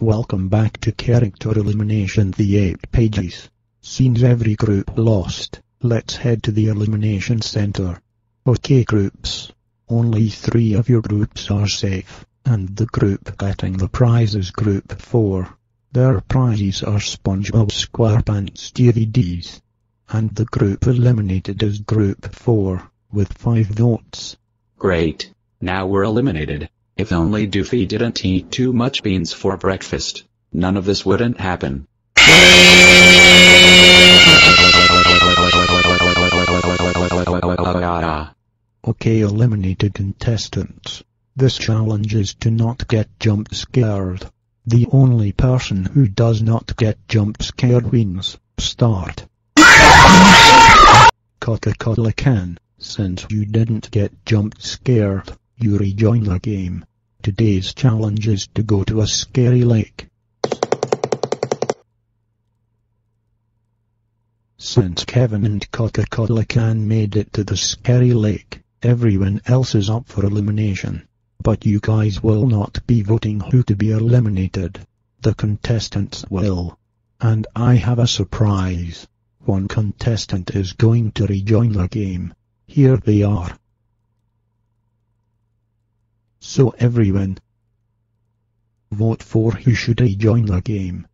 Welcome back to Character Elimination The 8 pages. Seems every group lost. Let's head to the Elimination Center. Okay groups. Only three of your groups are safe, and the group getting the prize is Group 4. Their prizes are SpongeBob SquarePants DVDs. And the group eliminated is Group 4, with 5 votes. Great. Now we're eliminated. If only Doofy didn't eat too much beans for breakfast, none of this wouldn't happen. Okay eliminated contestants. This challenge is to not get jump scared. The only person who does not get jump scared wins. Start. Coca-Cola can. Since you didn't get jump scared, you rejoin the game. Today's challenge is to go to a scary lake. Since Kevin and Coca-Cola can made it to the scary lake, everyone else is up for elimination. But you guys will not be voting who to be eliminated. The contestants will. And I have a surprise. One contestant is going to rejoin the game. Here they are. So everyone, vote for who should rejoin the game.